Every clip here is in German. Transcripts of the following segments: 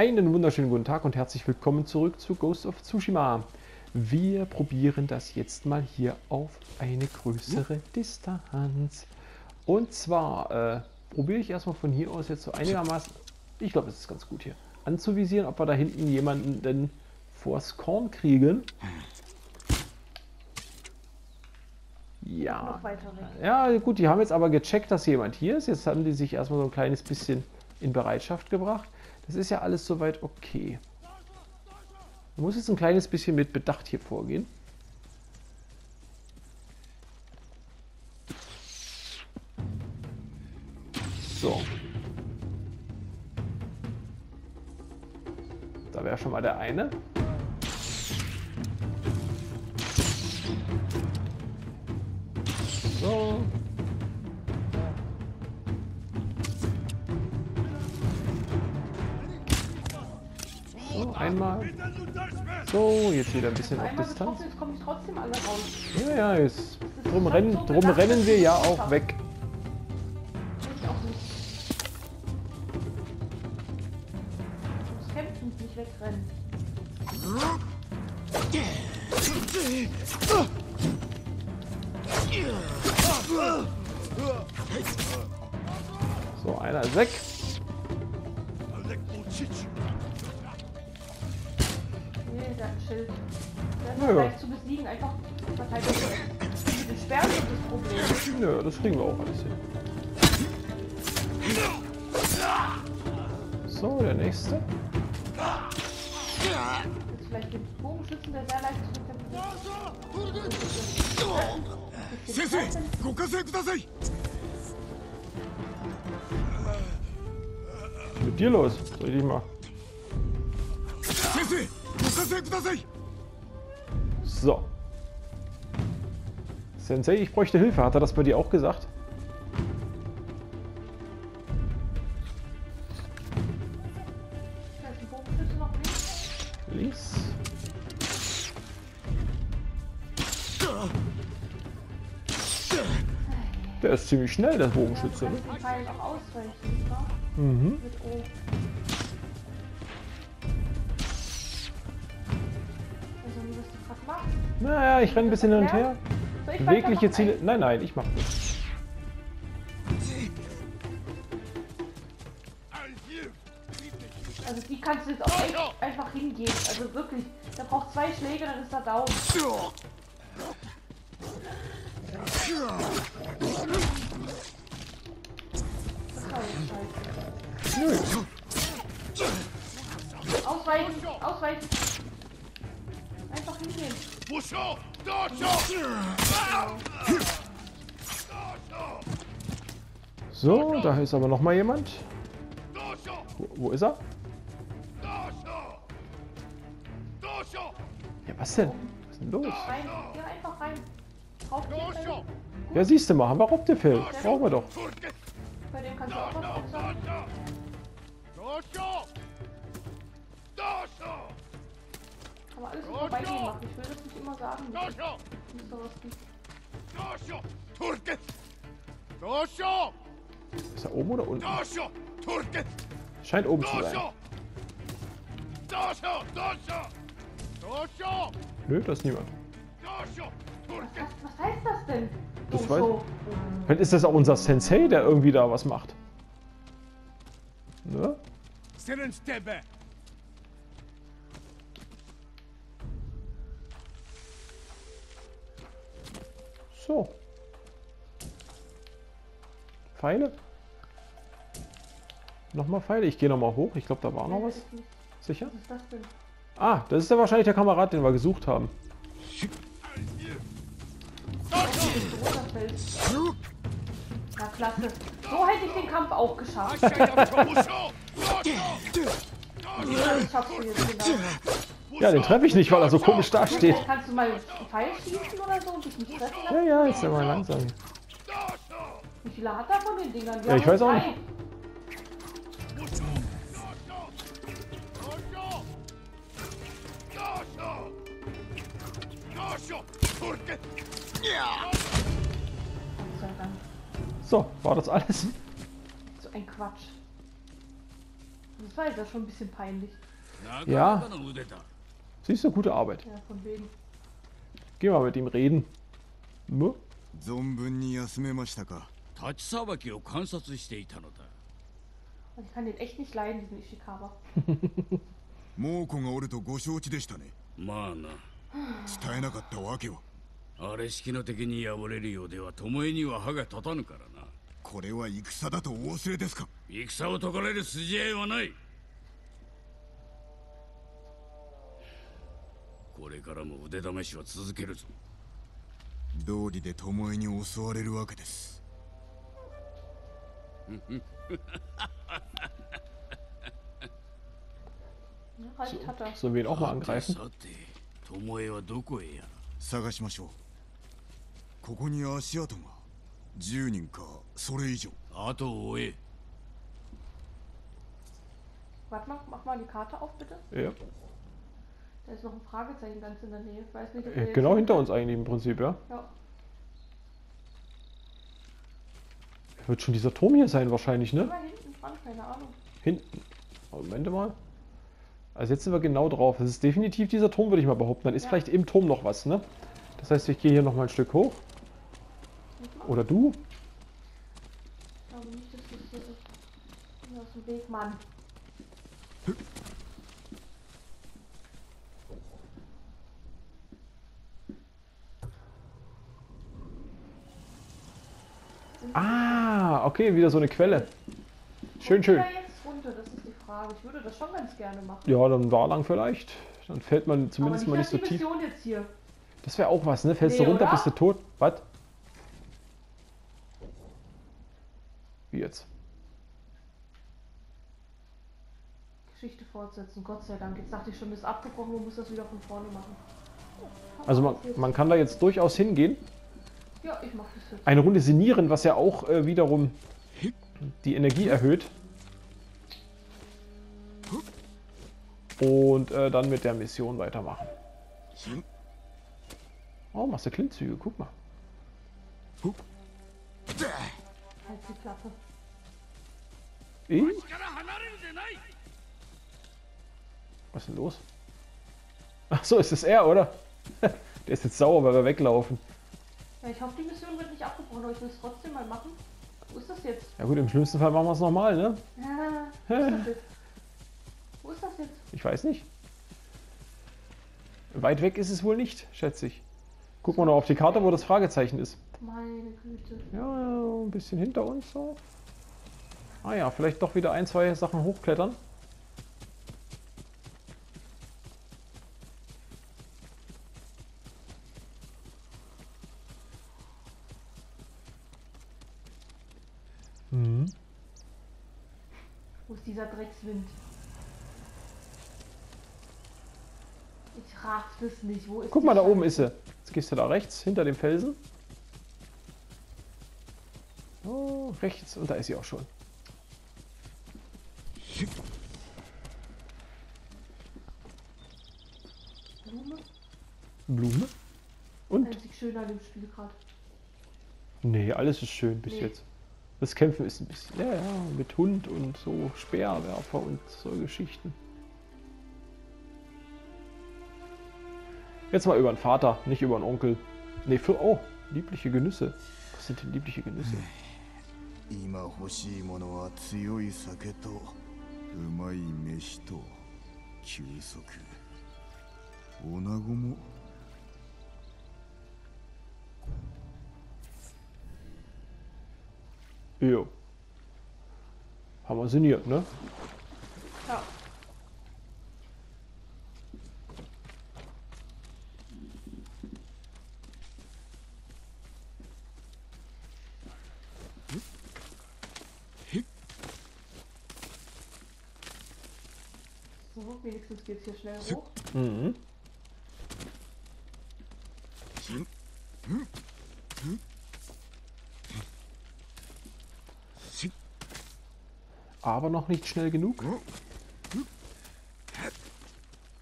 Einen wunderschönen guten Tag und herzlich willkommen zurück zu Ghost of Tsushima. Wir probieren das jetzt mal hier auf eine größere Distanz. Und zwar äh, probiere ich erstmal von hier aus jetzt so einigermaßen, ich glaube es ist ganz gut hier, anzuvisieren, ob wir da hinten jemanden denn vors Korn kriegen. Ja. Ja, gut, die haben jetzt aber gecheckt, dass jemand hier ist. Jetzt haben die sich erstmal so ein kleines bisschen in Bereitschaft gebracht. Das ist ja alles soweit okay. Man muss jetzt ein kleines bisschen mit Bedacht hier vorgehen. So. Da wäre schon mal der eine. Einmal. So, jetzt wieder ein bisschen auf Distanz. Jetzt komme ich trotzdem alle raus. Ja, ja, jetzt. Drum, rennen, drum rennen wir ja auch weg. Sensei, ご加勢ください Was ist mit dir los? Soll ich dich mal? Sensei, so. Sensei, ich bräuchte Hilfe. Hat er das bei dir auch gesagt? Ziemlich schnell, der Bogenschütze. Ne? Mhm. Naja, ich renne ein bisschen hin und her. Bewegliche Ziele. Nein, nein, ich mach das. Also die kannst du jetzt auch echt einfach hingehen. Also wirklich. Der braucht zwei Schläge, dann ist er down. Ausweichen! Ausweichen! Einfach hingehen! So, da ist aber noch mal jemand. Wo, wo ist er? Ja, was denn? Was ist denn los? Rein. Einfach rein. Ja, siehst du mal, haben wir Optifeld. Brauchen wir doch. Bei dem kannst du auch man alles so vorbeigehen machen. Ich will das nicht immer sagen. Ist er oben oder unten? Scheint oben zu sein. Nö, da ist niemand. Was, was heißt das denn? Das weiß, vielleicht ist das auch unser Sensei, der irgendwie da was macht. Ne? So. Pfeile. Nochmal Pfeile. Ich gehe nochmal hoch. Ich glaube, da war noch was. Sicher? Was ist das denn? Ah, das ist ja wahrscheinlich der Kamerad, den wir gesucht haben. Klasse. So hätte ich den Kampf auch geschafft. ja, den treffe ich nicht, weil er so komisch dasteht. Kannst du mal einen Pfeil schießen oder so und dich nicht treffen Ja, ja, ist ja mal langsam. Wie viele hat er von den Dingern? Wir ja, ich weiß auch nicht. So, war das alles? So ein Quatsch. Das war jetzt ja schon ein bisschen peinlich. なかなかの腕だ Siehst du, gute Arbeit. Ja, von wegen. Geh mal mit ihm reden. Ne? 存分に休めましたか立ちさばきを観察していたのだ Und ich kann den echt nicht leiden, diesen Ishikawa. 猛虎がおるとご承知でしたねまあな伝えなかったわけはあれ式の敵に敗れるようでは巴には歯が立たぬからな これは戦だとお忘れですか？戦を解かれる筋合いはない。これからも腕試しは続けるぞ。道理で巴に襲われるわけです。er. Angreifen? さて巴はどこへやら。探しましょう。ここに足跡が10人かそれ以上後を追え Warte mal, mach mal die Karte auf, bitte. Ja. Da ist noch ein Fragezeichen ganz in der Nähe. Ich weiß nicht, ob Äh, der jetzt- Genau hinter uns eigentlich im Prinzip, ja. Ja. Wird schon dieser Turm hier sein wahrscheinlich, ne? Mal hinten dran, keine Ahnung. Hinten. Moment mal. Also jetzt sind wir genau drauf. Das ist definitiv dieser Turm, würde ich mal behaupten. Dann ist Ja. vielleicht im Turm noch was, ne? Das heißt, ich gehe hier noch mal ein Stück hoch. Nicht. Oder du? Ich glaube nicht, dass das hier ist. Geh mir aus dem Weg, Mann. Ah, okay, wieder so eine Quelle. Schön, schön. runter? Das ist die Frage. Ich würde das schon ganz gerne machen. Ja, dann da lang vielleicht. Dann fällt man zumindest Aber mal nicht, nicht so tief. Das wäre auch was, ne? Fällst Nee, du runter, oder? bist du tot. Was? Wie jetzt? Geschichte fortsetzen. Gott sei Dank. Jetzt dachte ich schon, das ist abgebrochen. Man muss das wieder von vorne machen. Also man, man kann da jetzt durchaus hingehen. Ja, ich mach das jetzt. Eine Runde sinnieren, was ja auch äh, wiederum die Energie erhöht. Und äh, dann mit der Mission weitermachen. Oh, machst du Klimmzüge, guck mal halt die Klappe. Ich? Was ist denn los? Achso, ist es er, oder? Der ist jetzt sauer, weil wir weglaufen. Ja, ich hoffe, die Mission wird nicht abgebrochen, aber ich will es trotzdem mal machen. Wo ist das jetzt? Ja gut, im schlimmsten Fall machen wir es nochmal, ne? Ja, wo, ist wo ist das jetzt? Ich weiß nicht. Weit weg ist es wohl nicht, schätze ich. Guck mal noch auf die Karte, wo das Fragezeichen ist. Meine Güte. Ja, ein bisschen hinter uns so. Ah ja, vielleicht doch wieder ein, zwei Sachen hochklettern. Mhm. Wo ist dieser Dreckswind? Ich raff das nicht. Wo ist Guck mal, da oben ist sie. Jetzt gehst du da rechts, hinter dem Felsen. Oh, rechts. Und da ist sie auch schon. Blume? Blume. Und? Einzig schön an dem Spiel gerade. Nee, alles ist schön bis Nee. jetzt. Das Kämpfen ist ein bisschen, ja, ja, mit Hund und so Speerwerfer und so Geschichten. Jetzt mal über den Vater, nicht über den Onkel. Nee, für, oh, liebliche Genüsse. Was sind denn liebliche Genüsse? 今欲しいものは強い酒とうまい飯と休息おなごも。Jo. Haben wir. Wenigstens geht's hier schnell hoch. Mhm. Aber noch nicht schnell genug.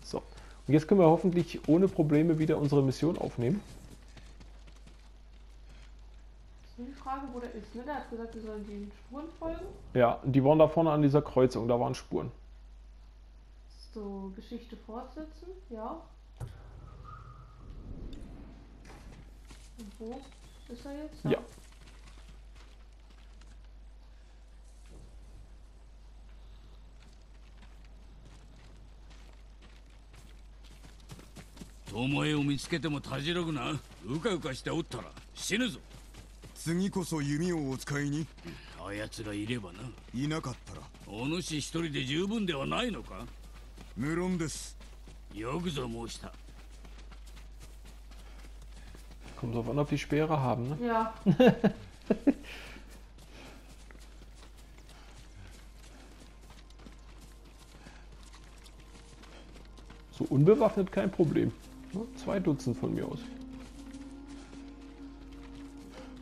So. Und jetzt können wir hoffentlich ohne Probleme wieder unsere Mission aufnehmen. Ist nur die Frage, wo der ist. Ne? Der hat gesagt, wir sollen den Spuren folgen. Ja, die waren da vorne an dieser Kreuzung, da waren Spuren. So, Geschichte fortsetzen, ja. Und wo ist er jetzt? Ja. 巴を見つけてもたじろぐな。うかうかしておったら死ぬぞ。次こそ弓をお使いに。あやつがいればな。いなかったら。お主一人で十分ではないのか？無論ですよくぞ申した Kommt drauf an, ob die Speere haben, ne? Ja. So unbewaffnet kein Problem. Ne? Zwei Dutzend von mir aus.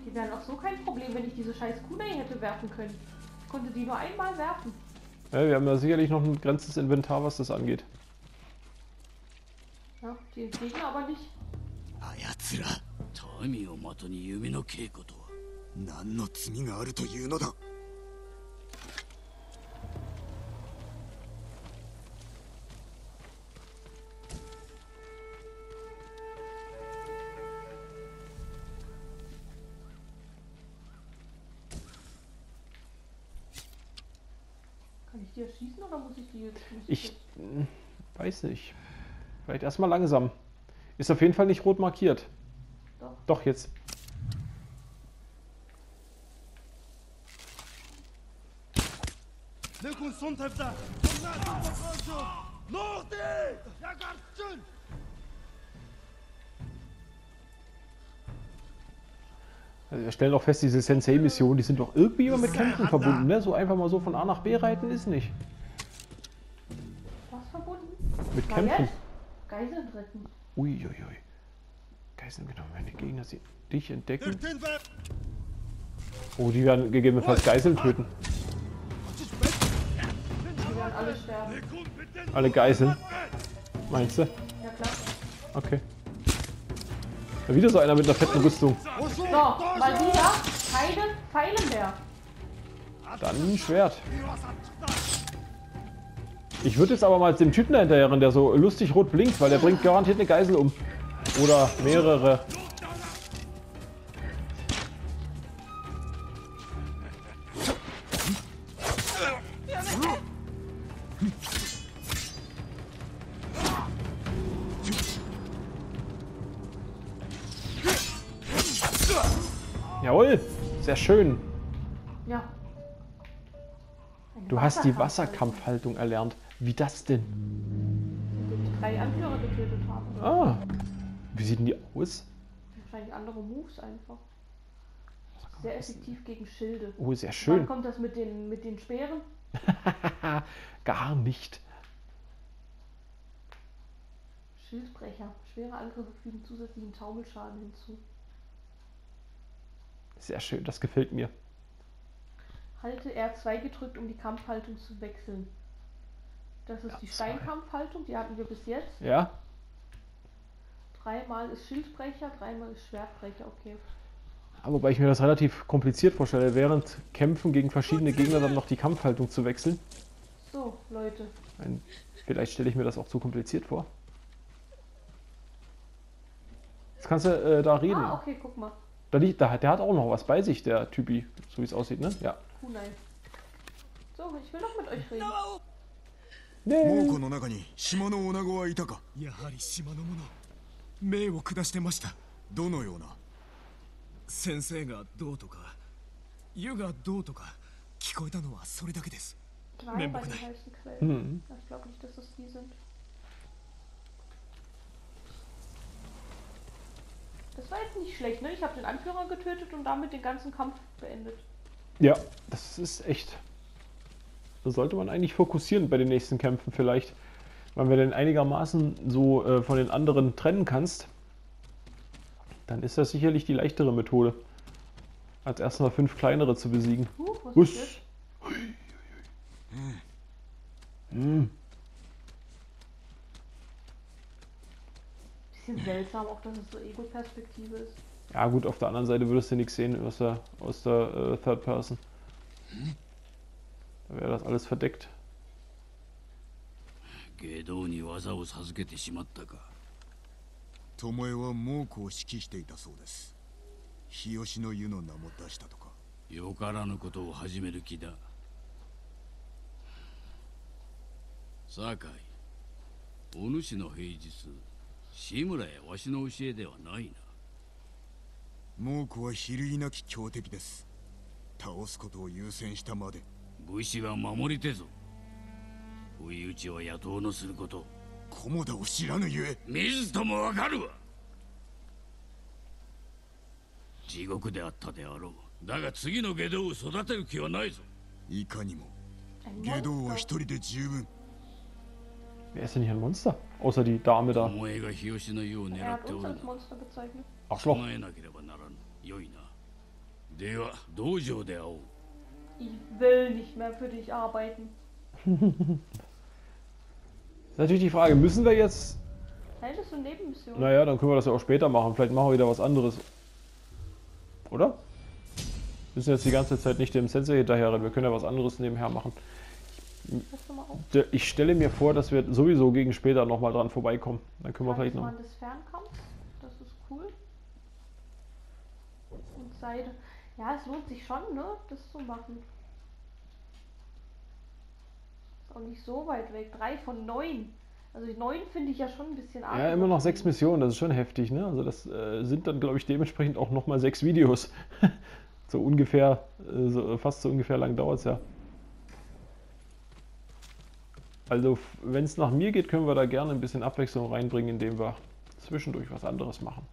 Die wären auch so kein Problem, wenn ich diese scheiß Kunai hätte werfen können. Ich konnte die nur einmal werfen. Ja, wir haben ja sicherlich noch ein begrenztes Inventar, was das angeht. Ja, die Gegner aber nicht. あやつら民を的に弓の稽古とは何の罪があるというのだ ich weiß nicht. Vielleicht erstmal langsam. Ist auf jeden Fall nicht rot markiert. Doch. Doch, jetzt. Also wir stellen auch fest, diese Sensei-Missionen, die sind doch irgendwie immer mit Kämpfen verbunden. Ne? So einfach mal so von A nach B reiten ist nicht. Mit Kämpfen. Geiseln retten. Uiuiui. Geiseln genommen, wenn die Gegner sie dich entdecken. Oh, die werden gegebenenfalls Geiseln töten. Die werden alle sterben. Alle Geiseln. Meinst du? Ja klar. Okay. Ja, wieder so einer mit einer fetten Rüstung. So, mal wieder keine Pfeile mehr. Dann ein Schwert. Ich würde jetzt aber mal dem Typen da hinterher rennen, der so lustig rot blinkt, weil der bringt garantiert eine Geisel um. Oder mehrere. Jawohl, sehr schön. Ja. Du hast die Wasserkampfhaltung erlernt. Wie das denn? Drei Anführer getötet habe. Ah, wie sieht denn die aus? Wahrscheinlich andere Moves einfach. Sehr effektiv gegen Schilde. Oh, sehr Wann schön. kommt das mit den, mit den Speeren? Gar nicht. Schildbrecher. Schwere Angriffe fügen zusätzlichen Taumelschaden hinzu. Sehr schön, das gefällt mir. Halte R2 gedrückt, um die Kampfhaltung zu wechseln. Das ist die R2. Steinkampfhaltung, die hatten wir bis jetzt. Ja, Dreimal ist Schildbrecher, dreimal ist Schwertbrecher, okay. aber wobei ich mir das relativ kompliziert vorstelle, während Kämpfen gegen verschiedene Gegner dann noch die Kampfhaltung zu wechseln. So, Leute. Ein, vielleicht stelle ich mir das auch zu kompliziert vor. Jetzt kannst du äh, da reden. Ah, okay, guck mal. Da liegt, da, hat- der hat auch noch was bei sich, der Typi, so wie es aussieht, ne? Ja. Kunai. So, ich will doch mit euch reden. 猛虎の中に島の女子はいたかやはり島の者命を下してましたどのような先生がどうとか湯がどうとか聞こえたのはそれだけです. Hm. Glaube nicht, dass das die sind. Das war jetzt nicht schlecht, ne? Ich habe den Anführer getötet und damit den ganzen Kampf beendet. Ja, das ist echt. Da sollte man eigentlich fokussieren bei den nächsten Kämpfen vielleicht. Weil wenn du den einigermaßen so äh, von den anderen trennen kannst, dann ist das sicherlich die leichtere Methode. Als erstmal fünf kleinere zu besiegen. Huch, was ist? Hm. Bisschen seltsam, auch dass es so Ego-Perspektive ist. Ja gut, auf der anderen Seite würdest du nichts sehen aus der, aus der äh, Third Person. Da wäre das alles verdeckt. 下道に技を授けてしまったか。巴は猛虎を指揮していたそうです。日吉の湯の名も出したとか。よからぬことを始める気だ。酒井お主の平日志村やわしの教えではないな。猛虎は比類なき強敵です。倒すことを優先したまで武士は守りてぞ不意打ちは野党のすること菰田を知らぬゆえ水ともわかるわ地獄であったであろうだが次の下道を育てる気はないぞいかにも下道は.一人で十分 Wer ist denn hier ein Monster? Außer die Dame da. 巴が日吉の湯を Er 狙っ hat てお uns る als Monster bezeichnet. な Arschloch. 備えなければならぬよいなでは道場で会おう Ich will nicht mehr für dich arbeiten. Ist natürlich die Frage, müssen wir jetzt. Nein, das ist eine Nebenmission. Naja, dann können wir das ja auch später machen. Vielleicht machen wir wieder was anderes. Oder? Wir müssen jetzt die ganze Zeit nicht dem Sensei hinterherrennen. Wir können ja was anderes nebenher machen. D- Ich stelle mir vor, dass wir sowieso gegen später nochmal dran vorbeikommen. Dann können wir vielleicht noch. Talisman des Fernkampfs. Das ist cool. Und Seide. Ja, es lohnt sich schon, ne? Das zu machen. Ist auch nicht so weit weg. Drei von neun. Also neun finde ich ja schon ein bisschen arg. Ja, immer noch sechs Missionen, das ist schon heftig, ne? Also das äh, sind dann, glaube ich, dementsprechend auch nochmal sechs Videos. so ungefähr, äh, so, fast so ungefähr lang dauert es ja. Also wenn es nach mir geht, können wir da gerne ein bisschen Abwechslung reinbringen, indem wir zwischendurch was anderes machen.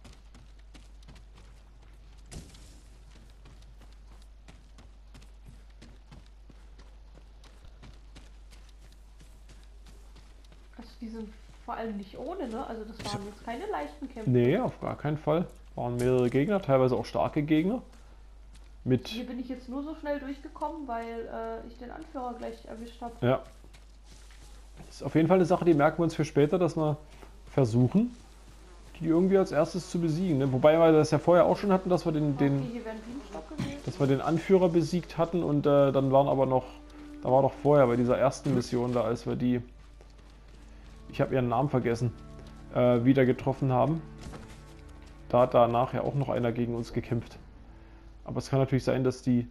Also die sind vor allem nicht ohne, ne? Also das waren jetzt keine leichten Kämpfe. Nee, auf gar keinen Fall. Waren mehrere Gegner, teilweise auch starke Gegner. Mit Hier bin ich jetzt nur so schnell durchgekommen, weil äh, ich den Anführer gleich erwischt habe. Ja. Das ist auf jeden Fall eine Sache, die merken wir uns für später, dass wir versuchen, die irgendwie als erstes zu besiegen. Ne? Wobei wir das ja vorher auch schon hatten, dass wir den, den, dass wir den Anführer besiegt hatten und äh, dann waren aber noch, da war doch vorher bei dieser ersten Mission da, als wir die, ich habe ihren Namen vergessen, äh, wieder getroffen haben. Da hat danach ja auch noch einer gegen uns gekämpft. Aber es kann natürlich sein, dass die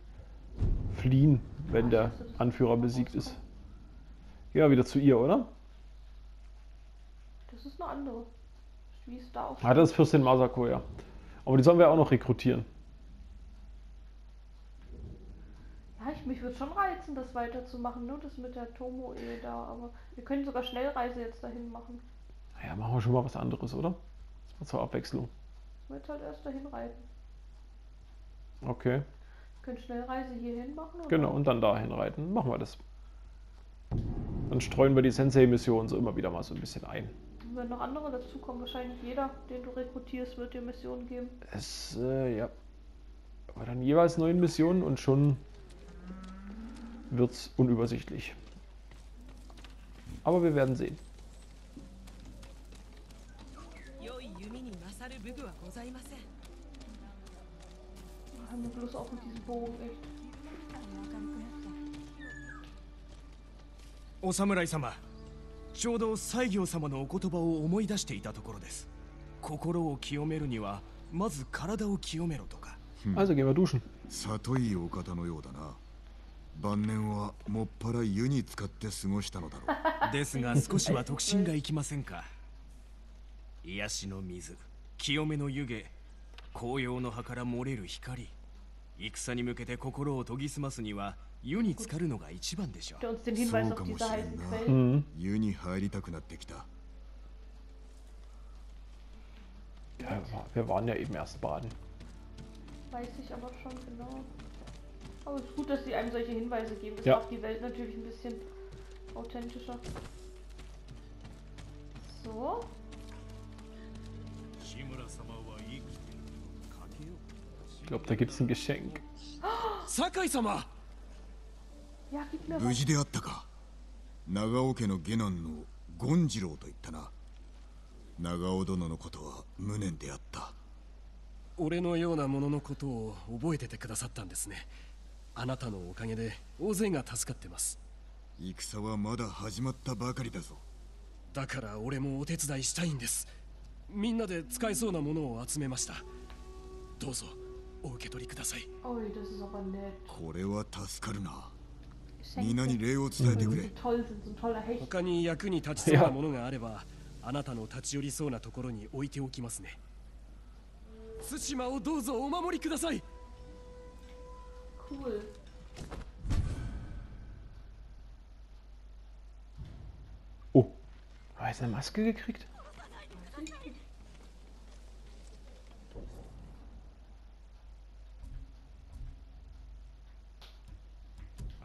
fliehen, wenn der Anführer besiegt ist. Ja, wieder zu ihr, oder? Das ist eine andere. Wie ist da auch Ah, das ist Fürstin Masako, ja. Aber die sollen wir auch noch rekrutieren. Ja, ich, mich würde schon reizen, das weiterzumachen, nur das mit der Tomo-Ehe da. Aber wir können sogar Schnellreise jetzt dahin machen. Naja, machen wir schon mal was anderes, oder? Zur Abwechslung. Ich würde halt erst dahin reiten. Okay, Wir können Schnellreise hierhin machen. Und genau. Und dann dahin reiten. Machen wir das. Dann streuen wir die Sensei-Mission so immer wieder mal so ein bisschen ein. Dann, wenn noch andere dazukommen, wahrscheinlich jeder, den du rekrutierst, wird dir Missionen geben. Es, äh, ja. Aber dann jeweils neun Missionen und schon wird's unübersichtlich. Aber wir werden sehen. 良い弓に勝る武具はございません Haben wir bloß auch mit diesem Bogen echt. お侍様ちょうど西行様のお言葉を思い出していたところです心を清めるにはまず体を清めろとか Also gehen wir duschen. 里いお方のようだな 晩年はもっぱら湯に使って過ごしたのだろう。ですが少しは特進がいきませんか。癒しの水清めの湯気紅葉の葉から漏れる光戦に向けて心を研ぎ澄ますには湯に浸かるのが一番でしょう。そうかもしれんな。湯に入りたくなってきた。Aber es ist gut, dass sie einem solche Hinweise geben. Das Ja. macht die Welt natürlich ein bisschen authentischer. So. 志村様は生きてるかけよう Ich glaube, da gibt es ein Geschenk. 酒井様 Ja, gib mir 無 was. 事であったか長尾家の下男の権次郎と言ったな長尾殿のことは無念であった俺のようなもののことを覚えててくださったんですね あなたのおかげで大勢が助かってます。戦はまだ始まったばかりだぞ。だから俺もお手伝いしたいんです。みんなで使えそうなものを集めました。どうぞお受け取りください。Oh. これは助かるな.皆に礼を伝えてくれ.他に役に立ちそうなものがあればあなたの立ち寄りそうなところに置いておきますね。対馬をどうぞお守りください Cool. Oh, hat er eine Maske gekriegt?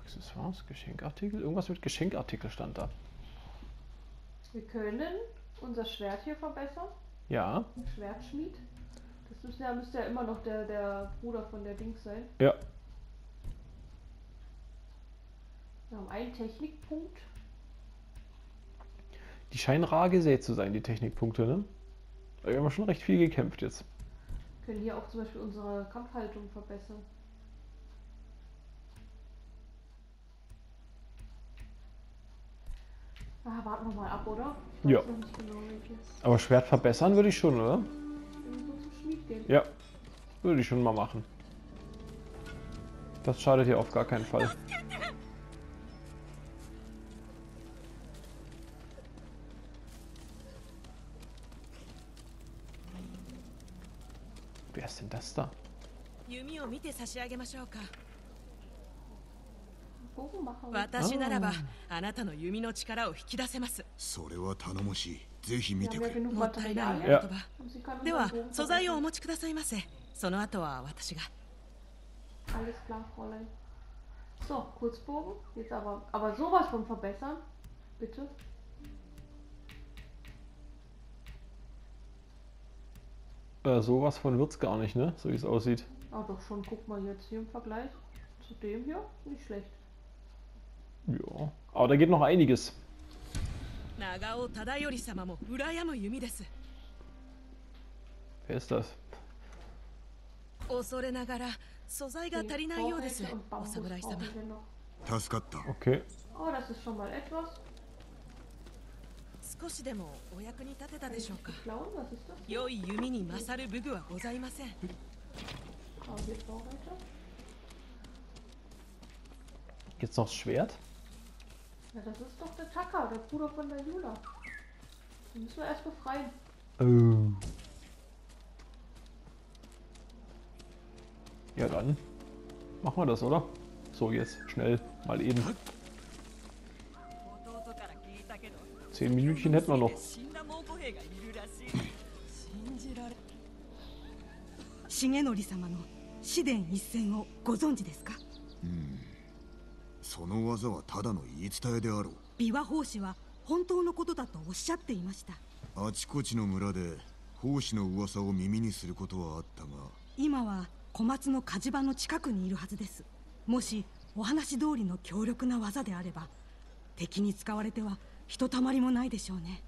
Accessoires, Geschenkartikel? Irgendwas mit Geschenkartikel stand da. Wir können unser Schwert hier verbessern. Ja, Schwertschmied. Das müsste ja, müsste ja immer noch der, der Bruder von der Dings sein. ja. Wir haben einen Technikpunkt. Die scheinen rar gesät zu sein, die Technikpunkte, ne? Wir haben schon recht viel gekämpft jetzt. können hier auch zum Beispiel unsere Kampfhaltung verbessern. Ah, warten wir mal ab, oder? Ich Ja. genau. Aber Schwert verbessern würde ich schon, oder? Wir gehen. Ja, würde ich schon mal machen. Das schadet hier auf gar keinen Fall. 葉 Und sie kann では素材をお.持ちくださいませその後は私が Alles klar, Fräulein. So, Kurzbogen. Jetzt aber, aber sowas von verbessern. Bitte. Äh, sowas von wird's gar nicht, ne? So wie es aussieht. Ah, doch schon, guck mal jetzt hier im Vergleich zu dem hier. Nicht schlecht. Ja. Aber da geht noch einiges. 長尾忠頼様も羨む弓です Wer ist das? 恐れながら素材が Die 足りないようです Vorräte und お Bambus 侍様 brauchen wir noch. 助かった Okay. Oh, das ist schon mal etwas. 少しでもお役に立てたでしょうか Klauen, was ist das? 良い弓に勝る武具はございません Ah, hier Vorräte. Jetzt noch das Schwert? Ja, das ist doch der Taka, der Bruder von der Jula. Den müssen wir erst befreien. Oh. Ja dann. Machen wir das, oder? So, jetzt schnell, mal eben. Zehn Minütchen hätten wir noch. 死んだ猛虎兵がいるらしい信じられ重則様の紫伝一戦をご存知ですかその技はただの言い伝えであろう。琵琶法師は本当のことだとおっしゃっていましたあちこちの村で奉仕の噂を耳にすることはあったが。今は小松の火事場の近くにいるはずです。もしお話通りの強力な技であれば敵に使われてはひとたまりもないでしょうね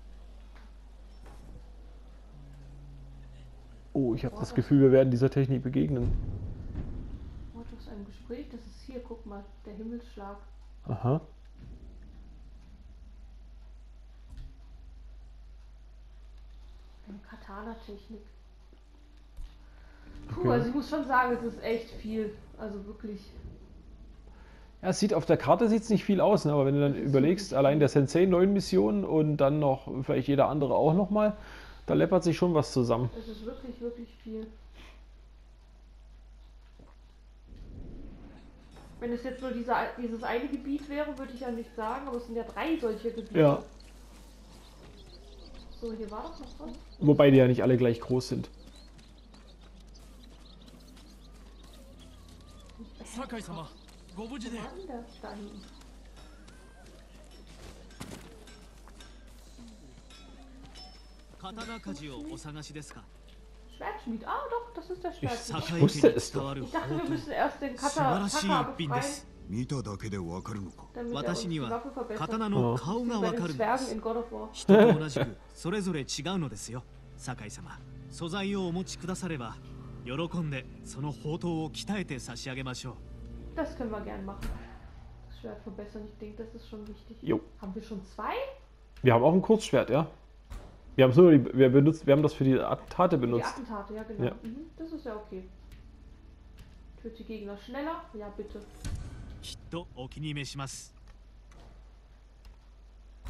Oh, ich habe das Gefühl, wir werden dieser Technik begegnen. Oh, das ist ein Gespräch. Das ist hier, guck mal, der Himmelsschlag. Aha. Eine Katana-Technik. Puh, Okay. also ich muss schon sagen, es ist echt viel. Also wirklich. Ja, sieht auf der Karte sieht nicht viel aus, ne? aber wenn du dann überlegst, allein der Sensei neun Missionen und dann noch vielleicht jeder andere auch nochmal, da läppert sich schon was zusammen. Es ist wirklich, wirklich viel. Wenn es jetzt nur diese, dieses eine Gebiet wäre, würde ich ja nicht sagen, aber es sind ja drei solche Gebiete. Ja. So, hier war doch noch was. Wobei die ja nicht alle gleich groß sind. Sakai-sama. ご無事で war denn der da hinten? 刀鍛冶をお探しですか Schwertschmied. Ah, doch, das ist der Schwertschmied. 堺 wusste 家に es 伝わる Ich dachte, 宝 wir 刀 müssen erst den 素晴 Kata, らしい Taka 一品 befreien, です見ただけでわかるのか er 私に die は Waffe verbessert. 刀の顔がわか den るんで Zwergen す in God of War. 人と同じくそれぞれ違うのですよ酒井様素材をお持ちくだされば喜んでその宝刀を鍛えて差し上げましょう Das können wir gern machen. Das Schwert verbessern, ich denke, das ist schon wichtig. Jo. Haben wir schon zwei? Wir haben auch ein Kurzschwert, ja. Wir haben nur die, wir benutzt, wir haben das für die Attentate Die benutzt. Attentate, ja genau. Ja. Mhm, das ist ja okay. Tötet die Gegner schneller? Ja, bitte. きっとお気に召します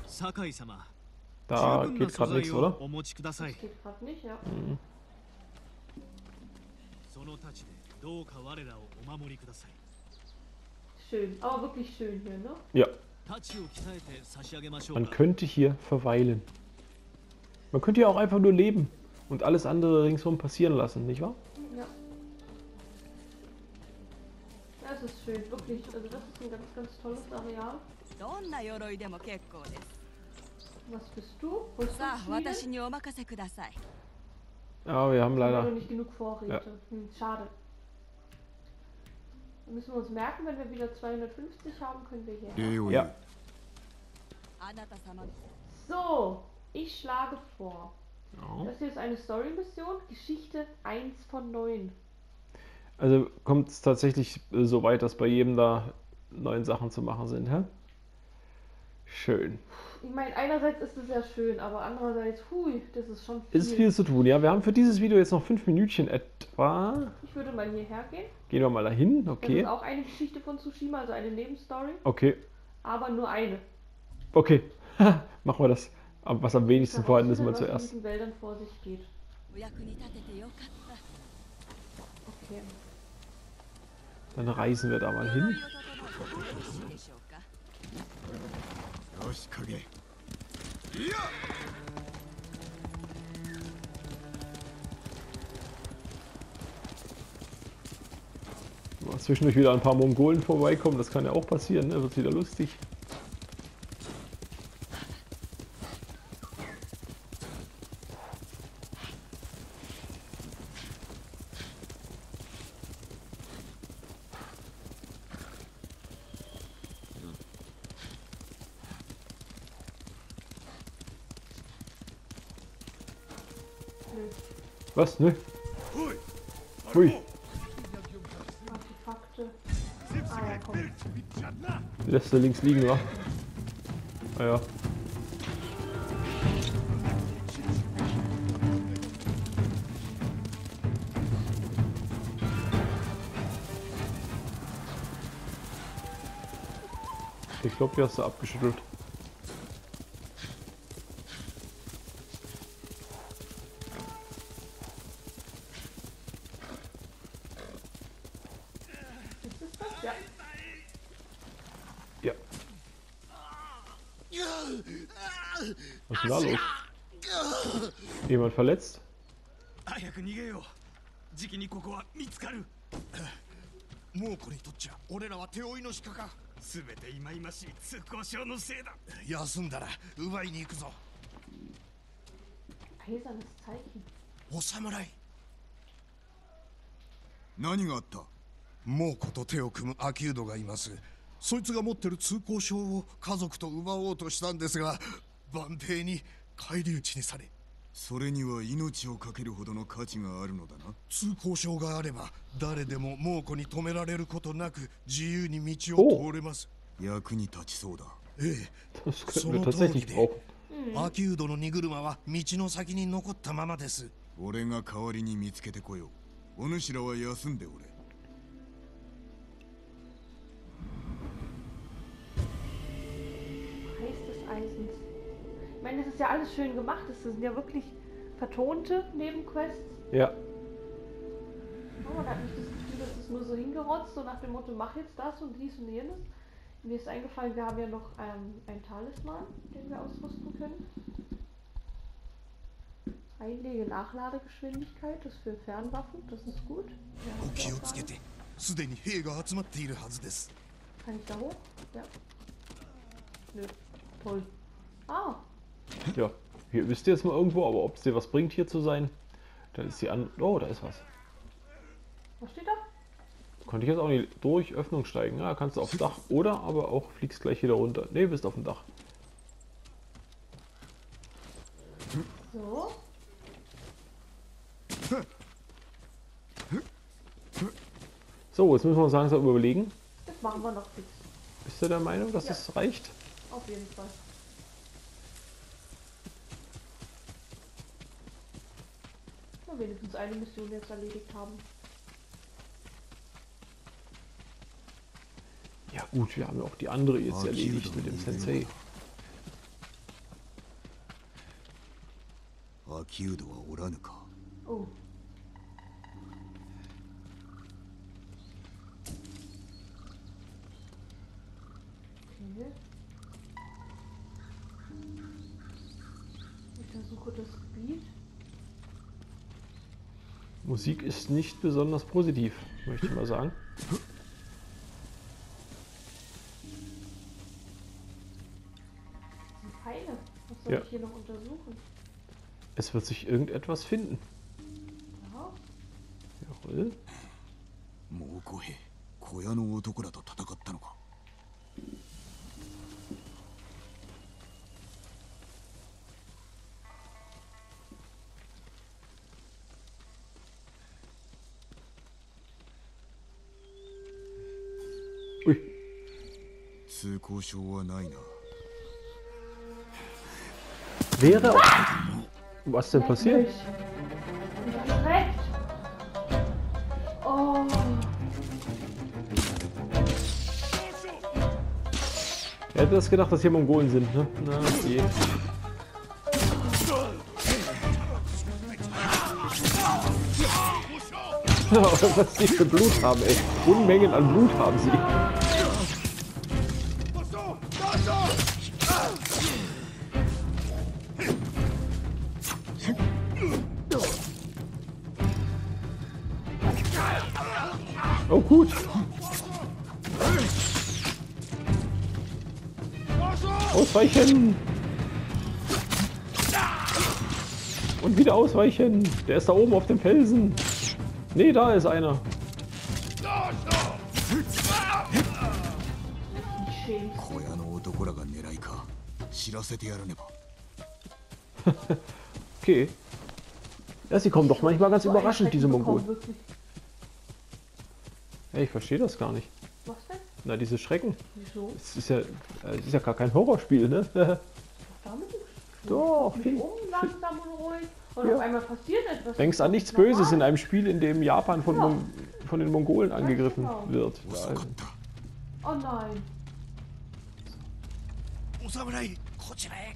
酒井様 Da 十分 geht な gerade 素 nichts, 材 oder? をお持ちください Das geht gerade nicht, ja. その太刀でどうか我らをお守りください Schön, aber wirklich schön hier, ne? Ja. Man könnte hier verweilen. Man könnte ja auch einfach nur leben und alles andere ringsherum passieren lassen, nicht wahr? Ja. Das ist schön, wirklich. Also das ist ein ganz, ganz tolles Areal. Was bist du? Wo ist das Ah, wir haben leider... Nicht genug Vorräte. Ja. Hm, schade. Müssen wir uns merken, wenn wir wieder 250 haben, können wir hier. Ja. So, ich schlage vor. Oh. Das hier ist eine Story-Mission, Geschichte 1 von 9. Also kommt es tatsächlich äh, so weit, dass bei jedem da neuen Sachen zu machen sind, hä? Schön ich meine, einerseits ist es ja schön, aber andererseits, hui, das ist schon viel. Ist viel zu tun, ja. Wir haben für dieses Video jetzt noch fünf Minütchen etwa. Ich würde mal hierher gehen. Gehen wir mal dahin, okay. Das ist auch eine Geschichte von Tsushima, also eine Nebenstory. Okay. Aber nur eine. Okay, machen wir das. Was am wenigsten vorhanden ist, mal zuerst. Was in Wäldern vor sich geht. Okay. Dann reisen wir da mal hin. Zwischendurch wieder ein paar Mongolen vorbeikommen, das kann ja auch passieren, ne? Wird wieder lustig. Was? Ne? Hui, lässt er links liegen, wa? Ah ja. Ich glaube, die hast du abgeschüttelt. くぞ Eisernes Zeichen. お侍何があった猛虎と手を組むアキュードがいますそいつが持ってる通行証を家族と奪おうとしたんですが万兵に返り討ちにされ それには命を懸けるほどの価値があるのだな。通行証があれば誰でも猛虎に止められることなく自由に道を通れます。役に立ちそうだ。え könnten その通りでアキュードの荷車は道の先に残ったままです。俺が代わりに見つけてこよう。お主らは休んでおれ. Ich meine, das ist ja alles schön gemacht. Das sind ja wirklich vertonte Nebenquests. Ja. Oh, man hat nicht das Gefühl, das ist nur so hingerotzt, so nach dem Motto, mach jetzt das und dies und jenes. Mir ist eingefallen, wir haben ja noch ähm, einen Talisman, den wir ausrüsten können. Einlege Nachladegeschwindigkeit, das für Fernwaffen, das ist gut. Ja, das Kann ich da hoch? Ja. Nö. Toll. Ah, ja. Hier wisst ihr jetzt mal irgendwo, aber ob es dir was bringt, hier zu sein, dann ist die an. Oh, da ist was. was steht da? Konnte ich jetzt auch nicht durch Öffnung steigen. Ja, kannst du aufs Dach oder aber auch fliegst gleich wieder runter. Ne, bist auf dem Dach. So. So, jetzt müssen wir uns langsam überlegen. Das machen wir noch fix. Bist du der Meinung, dass Ja. es reicht? Auf jeden Fall. wenigstens eine Mission jetzt erledigt haben. Ja gut, wir haben ja auch die andere jetzt Ah, erledigt Kido, mit dem die Sensei. 秋人はおらぬか Oh. Musik ist nicht besonders positiv, möchte ich mal sagen. Das sind Pfeile. Was soll Ja. ich hier noch untersuchen? Es wird sich irgendetwas finden. Ja. Jawohl. 猛虎兵小屋の男らと戦ったのか 通行証はないな Wäre auch... Was denn passiert? Leck mich. Ich bin direkt. Oh. Wer hätte das gedacht, dass hier Mongolen sind, ne? Na, je. Was die für Blut haben, ey. Unmengen an Blut haben sie. Und wieder ausweichen. Der ist da oben auf dem Felsen. Ne, da ist einer. okay. Ja, sie kommen doch manchmal ganz überraschend, diese Mongolen. Hey, ich verstehe das gar nicht. Was denn? Na, diese Schrecken. Wieso? Es ist ja, es ist ja gar kein Horrorspiel, ne? Damit Doch, Mich viel, um langsam und ruhig. Und Ja. auf einmal passiert etwas. Denkst an nichts Normal. Böses in einem Spiel, in dem Japan von, Ja. Mon von den Mongolen angegriffen genau. wird. 遅かった Oh nein. お侍こちらへ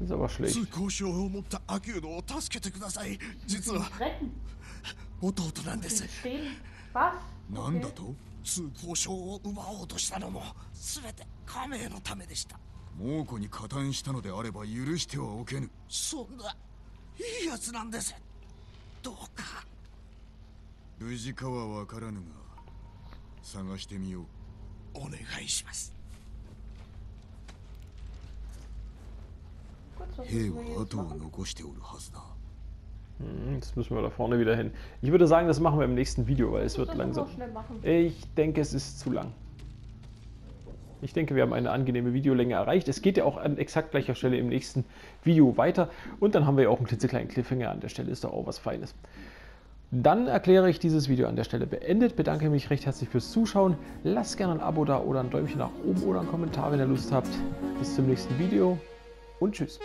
Das ist aber schlecht. 通行証を持った秋人を助けてください実は Mich retten. 弟なんです Sie stehen. Was? なんだと通行証を奪おうとしたのも全て家名のためでした 猛虎に加担したのであれば許してはおけぬそんないいやつなんですどうか無事かはわからぬが探してみようお願いします Gut, was兵 müssen wir は jetzt 後を machen? 残しておるはずだ Hm, Jetzt müssen wir da vorne wieder hin. Ich würde sagen, das machen wir im nächsten Video, weil es Das wird müssen wir langsam. auch schnell machen. Ich denke, es ist zu lang. Ich denke, wir haben eine angenehme Videolänge erreicht. Es geht ja auch an exakt gleicher Stelle im nächsten Video weiter. Und dann haben wir ja auch einen klitzekleinen Cliffhanger an der Stelle. Ist doch auch was Feines. Dann erkläre ich dieses Video an der Stelle beendet. Bedanke mich recht herzlich fürs Zuschauen. Lasst gerne ein Abo da oder ein Däumchen nach oben oder einen Kommentar, wenn ihr Lust habt. Bis zum nächsten Video und tschüss.